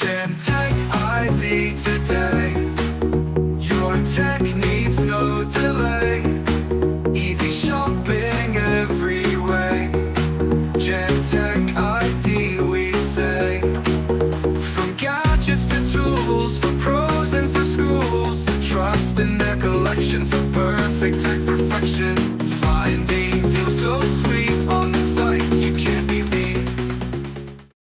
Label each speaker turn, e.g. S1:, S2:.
S1: JMTech ID today. Your tech needs no delay. Easy shopping every way. JMTech ID, we say. From gadgets to tools, for pros and for schools. Trust in their collection for perfect tech perfection. Finding deals so sweet.